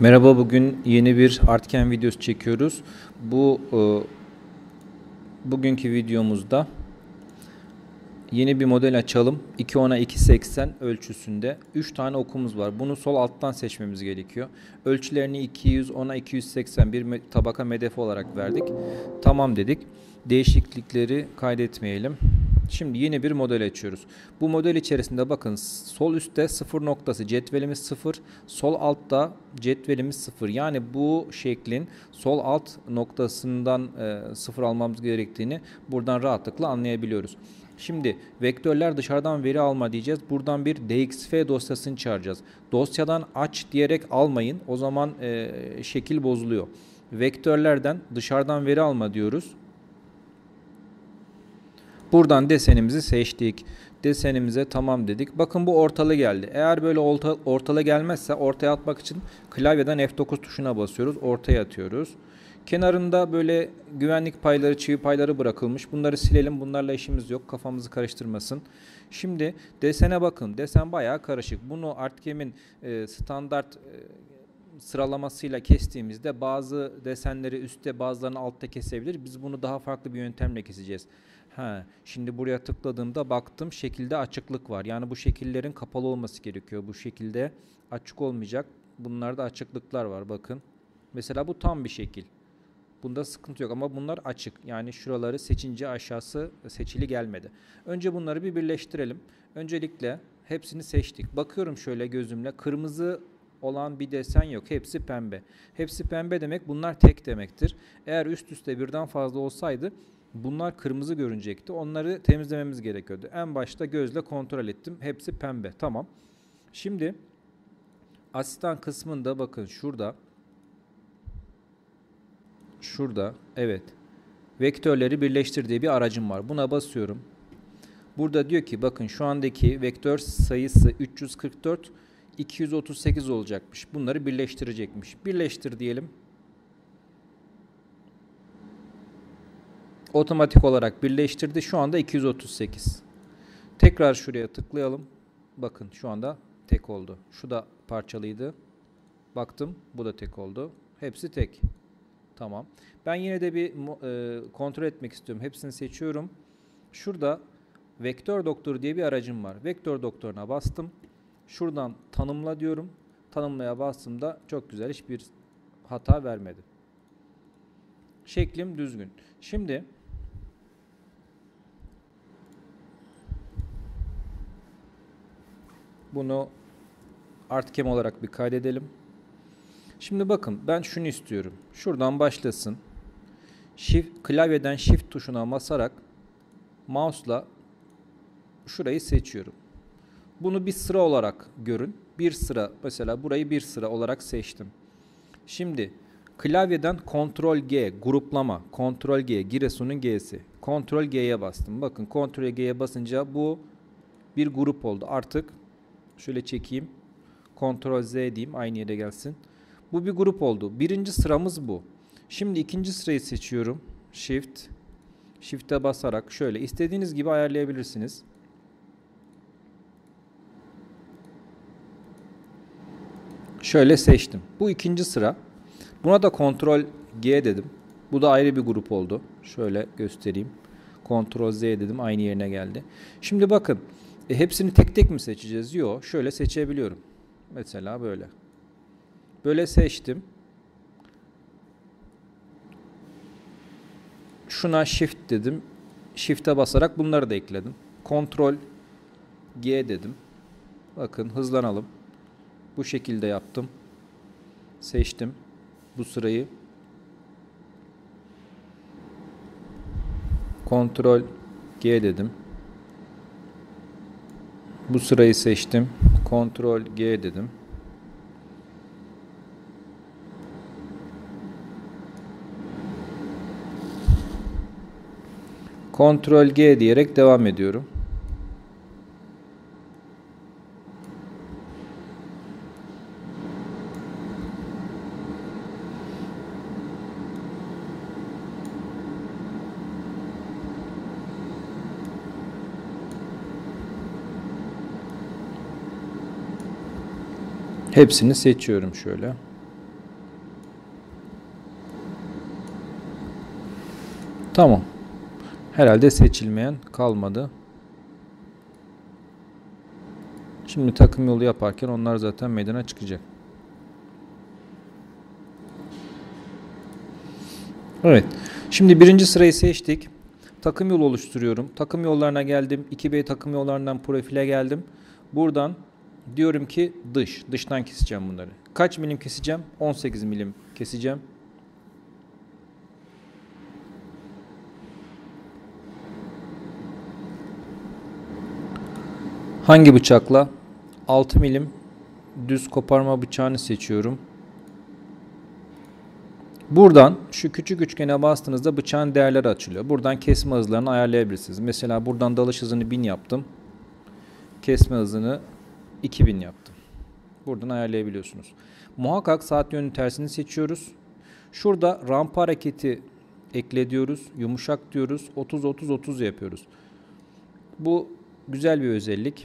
Merhaba bugün yeni bir Artken videosu çekiyoruz. Bu e, bugünkü videomuzda yeni bir model açalım. 210'a 280 ölçüsünde 3 tane okumuz var. Bunu sol alttan seçmemiz gerekiyor. Ölçülerini 210'a 280 bir tabaka medefe olarak verdik. Tamam dedik. Değişiklikleri kaydetmeyelim. Şimdi yeni bir model açıyoruz. Bu model içerisinde bakın sol üstte sıfır noktası cetvelimiz sıfır, sol altta cetvelimiz sıfır. Yani bu şeklin sol alt noktasından e, sıfır almamız gerektiğini buradan rahatlıkla anlayabiliyoruz. Şimdi vektörler dışarıdan veri alma diyeceğiz. Buradan bir dxf dosyasını çağıracağız. Dosyadan aç diyerek almayın. O zaman e, şekil bozuluyor. Vektörlerden dışarıdan veri alma diyoruz. Buradan desenimizi seçtik. Desenimize tamam dedik. Bakın bu ortalı geldi. Eğer böyle orta, ortalı gelmezse ortaya atmak için klavyeden F9 tuşuna basıyoruz. Ortaya atıyoruz. Kenarında böyle güvenlik payları, çivi payları bırakılmış. Bunları silelim. Bunlarla işimiz yok. Kafamızı karıştırmasın. Şimdi desene bakın. Desen bayağı karışık. Bunu Artgem'in e, standart e, sıralamasıyla kestiğimizde bazı desenleri üstte bazılarını altta kesebilir. Biz bunu daha farklı bir yöntemle keseceğiz. Ha, şimdi buraya tıkladığımda baktım şekilde açıklık var. Yani bu şekillerin kapalı olması gerekiyor. Bu şekilde açık olmayacak. Bunlarda açıklıklar var bakın. Mesela bu tam bir şekil. Bunda sıkıntı yok ama bunlar açık. Yani şuraları seçince aşağısı seçili gelmedi. Önce bunları bir birleştirelim. Öncelikle hepsini seçtik. Bakıyorum şöyle gözümle. Kırmızı olan bir desen yok. Hepsi pembe. Hepsi pembe demek bunlar tek demektir. Eğer üst üste birden fazla olsaydı bunlar kırmızı görünecekti. Onları temizlememiz gerekiyordu. En başta gözle kontrol ettim. Hepsi pembe. Tamam. Şimdi asistan kısmında bakın şurada şurada evet vektörleri birleştirdiği bir aracım var. Buna basıyorum. Burada diyor ki bakın şu andaki vektör sayısı 344 238 olacakmış. Bunları birleştirecekmiş. Birleştir diyelim. Otomatik olarak birleştirdi. Şu anda 238. Tekrar şuraya tıklayalım. Bakın şu anda tek oldu. Şu da parçalıydı. Baktım bu da tek oldu. Hepsi tek. Tamam. Ben yine de bir e, kontrol etmek istiyorum. Hepsini seçiyorum. Şurada Vektör Doktor diye bir aracım var. Vektör Doktoruna bastım. Şuradan tanımla diyorum. Tanımlaya bastığımda çok güzel hiçbir hata vermedi. Şeklim düzgün. Şimdi bunu artkem olarak bir kaydedelim. Şimdi bakın ben şunu istiyorum. Şuradan başlasın. Shift, klavyeden shift tuşuna basarak mouse'la şurayı seçiyorum. Bunu bir sıra olarak görün. Bir sıra mesela burayı bir sıra olarak seçtim. Şimdi klavyeden Ctrl G gruplama, Ctrl G Giresun'un G'si. Ctrl G'ye bastım. Bakın Ctrl G'ye basınca bu bir grup oldu. Artık şöyle çekeyim. Ctrl Z diyeyim aynı yere gelsin. Bu bir grup oldu. Birinci sıramız bu. Şimdi ikinci sırayı seçiyorum. Shift. Shift'e basarak şöyle istediğiniz gibi ayarlayabilirsiniz. Şöyle seçtim. Bu ikinci sıra. Buna da Ctrl G dedim. Bu da ayrı bir grup oldu. Şöyle göstereyim. Ctrl Z dedim. Aynı yerine geldi. Şimdi bakın. E, hepsini tek tek mi seçeceğiz? Yok. Şöyle seçebiliyorum. Mesela böyle. Böyle seçtim. Şuna Shift dedim. Shift'e basarak bunları da ekledim. Ctrl G dedim. Bakın hızlanalım. Bu şekilde yaptım. Seçtim bu sırayı. Ctrl G dedim. Bu sırayı seçtim. Ctrl G dedim. Ctrl G diyerek devam ediyorum. Hepsini seçiyorum şöyle. Tamam. Herhalde seçilmeyen kalmadı. Şimdi takım yolu yaparken onlar zaten meydana çıkacak. Evet. Şimdi birinci sırayı seçtik. Takım yolu oluşturuyorum. Takım yollarına geldim. 2B takım yollarından profile geldim. Buradan diyorum ki dış. Dıştan keseceğim bunları. Kaç milim keseceğim? 18 milim keseceğim. Hangi bıçakla? 6 milim düz koparma bıçağını seçiyorum. Buradan şu küçük üçgene bastığınızda bıçağın değerleri açılıyor. Buradan kesme hızlarını ayarlayabilirsiniz. Mesela buradan dalış hızını 1000 yaptım. Kesme hızını 2000 yaptım. Buradan ayarlayabiliyorsunuz. Muhakkak saat yönünün tersini seçiyoruz. Şurada rampa hareketi ekle diyoruz. Yumuşak diyoruz. 30-30-30 yapıyoruz. Bu güzel bir özellik.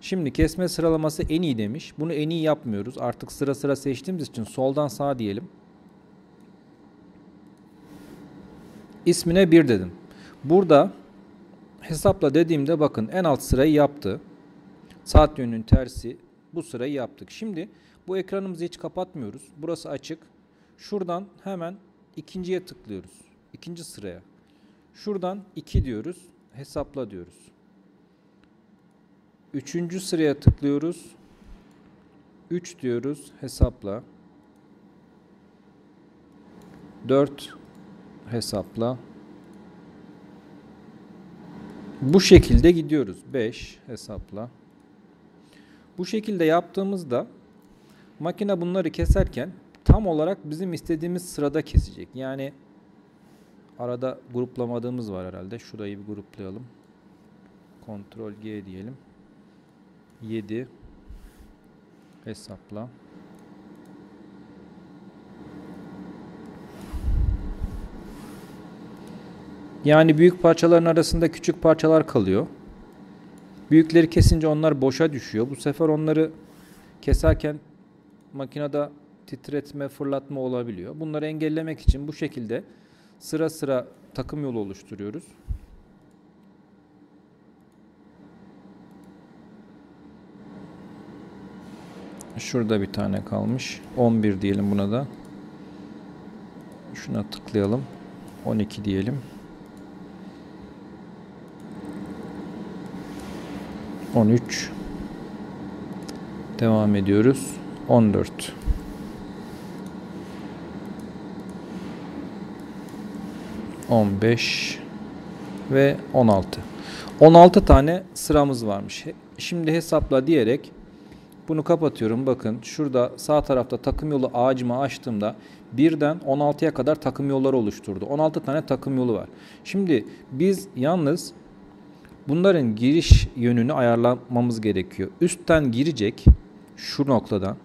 Şimdi kesme sıralaması en iyi demiş. Bunu en iyi yapmıyoruz. Artık sıra sıra seçtiğimiz için soldan sağa diyelim. İsmine 1 dedim. Burada hesapla dediğimde bakın en alt sırayı yaptı. Saat yönünün tersi bu sırayı yaptık. Şimdi bu ekranımızı hiç kapatmıyoruz. Burası açık. Şuradan hemen ikinciye tıklıyoruz. İkinci sıraya. Şuradan 2 diyoruz. Hesapla diyoruz. Üçüncü sıraya tıklıyoruz. 3 diyoruz. Hesapla. 4 hesapla. Bu şekilde gidiyoruz. 5 hesapla. Bu şekilde yaptığımızda makine bunları keserken tam olarak bizim istediğimiz sırada kesecek. Yani arada gruplamadığımız var herhalde. Şurayı bir gruplayalım. Ctrl G diyelim. 7 hesapla. Yani büyük parçaların arasında küçük parçalar kalıyor. Büyükleri kesince onlar boşa düşüyor. Bu sefer onları keserken makinede titretme, fırlatma olabiliyor. Bunları engellemek için bu şekilde sıra sıra takım yolu oluşturuyoruz. Şurada bir tane kalmış. 11 diyelim buna da. Şuna tıklayalım. 12 diyelim. 13 Devam ediyoruz. 14 15 ve 16. 16 tane sıramız varmış. Şimdi hesapla diyerek bunu kapatıyorum. Bakın şurada sağ tarafta takım yolu ağacımı açtığımda birden 16'ya kadar takım yolları oluşturdu. 16 tane takım yolu var. Şimdi biz yalnız bunların giriş yönünü ayarlamamız gerekiyor. Üstten girecek şu noktadan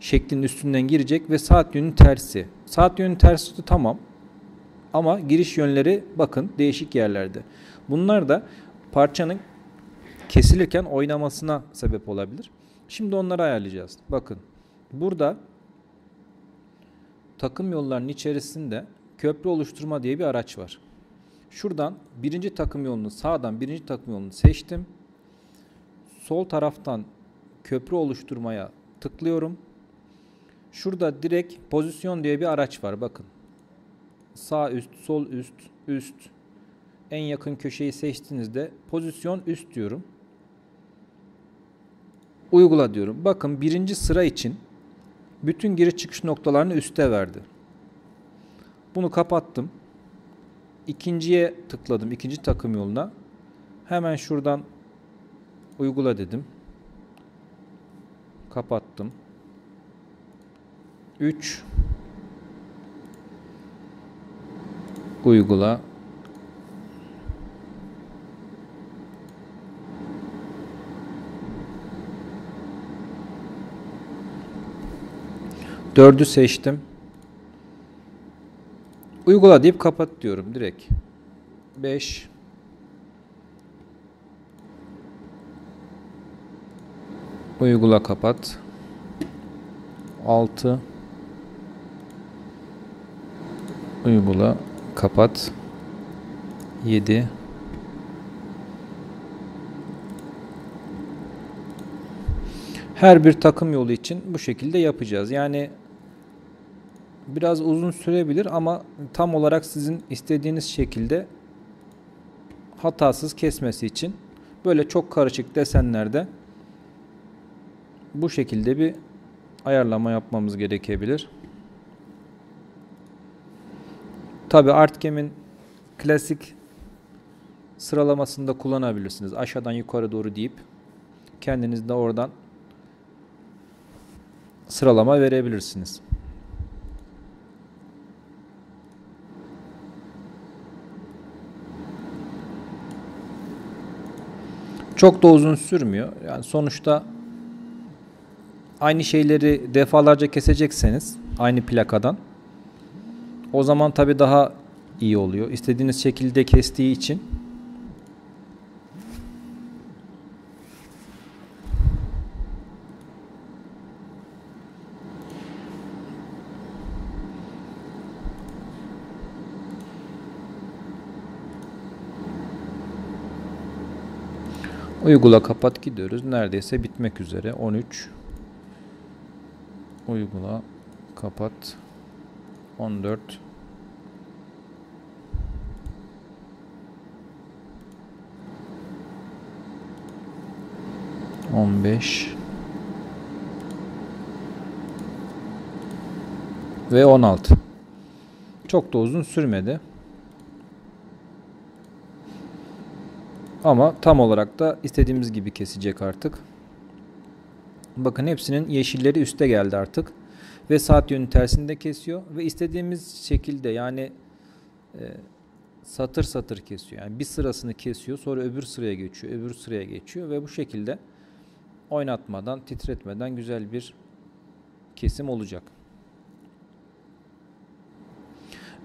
şeklin üstünden girecek ve saat yönünün tersi. Saat yönünün tersi tamam. Ama giriş yönleri bakın değişik yerlerde. Bunlar da parçanın kesilirken oynamasına sebep olabilir. Şimdi onları ayarlayacağız. Bakın burada takım yollarının içerisinde köprü oluşturma diye bir araç var. Şuradan birinci takım yolunu sağdan birinci takım yolunu seçtim. Sol taraftan köprü oluşturmaya tıklıyorum. Şurada direkt pozisyon diye bir araç var bakın. Sağ üst, sol üst, üst. En yakın köşeyi seçtiğinizde pozisyon üst diyorum uygula diyorum. Bakın birinci sıra için bütün giriş çıkış noktalarını üste verdi. Bunu kapattım. İkinciye tıkladım. ikinci takım yoluna. Hemen şuradan uygula dedim. Kapattım. 3 uygula Dördü seçtim. Uygula deyip kapat diyorum direkt. 5 Uygula kapat. 6 Uygula kapat 7 Her bir takım yolu için bu şekilde yapacağız. Yani biraz uzun sürebilir ama tam olarak sizin istediğiniz şekilde hatasız kesmesi için böyle çok karışık desenlerde bu şekilde bir ayarlama yapmamız gerekebilir. Tabi Artgem'in klasik sıralamasında kullanabilirsiniz. Aşağıdan yukarı doğru deyip kendiniz de oradan sıralama verebilirsiniz. Çok da uzun sürmüyor. Yani sonuçta aynı şeyleri defalarca kesecekseniz aynı plakadan o zaman tabi daha iyi oluyor. İstediğiniz şekilde kestiği için Uygula kapat gidiyoruz. Neredeyse bitmek üzere. 13 Uygula kapat 14 15 ve 16 çok da uzun sürmedi. Ama tam olarak da istediğimiz gibi kesecek artık. Bakın hepsinin yeşilleri üste geldi artık. Ve saat yönü tersinde kesiyor. Ve istediğimiz şekilde yani e, satır satır kesiyor. Yani bir sırasını kesiyor sonra öbür sıraya geçiyor. Öbür sıraya geçiyor ve bu şekilde oynatmadan, titretmeden güzel bir kesim olacak.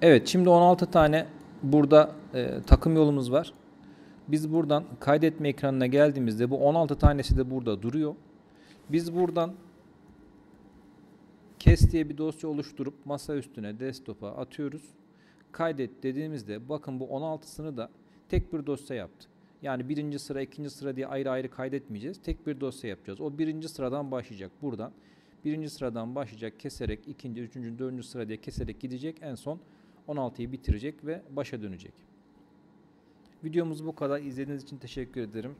Evet şimdi 16 tane burada e, takım yolumuz var. Biz buradan kaydetme ekranına geldiğimizde bu 16 tanesi de burada duruyor. Biz buradan kes diye bir dosya oluşturup masa üstüne desktop'a atıyoruz. Kaydet dediğimizde bakın bu 16'sını da tek bir dosya yaptı. Yani birinci sıra, ikinci sıra diye ayrı ayrı kaydetmeyeceğiz. Tek bir dosya yapacağız. O birinci sıradan başlayacak buradan. Birinci sıradan başlayacak keserek ikinci, üçüncü, dördüncü sıra diye keserek gidecek. En son 16'yı bitirecek ve başa dönecek. Videomuz bu kadar. İzlediğiniz için teşekkür ederim.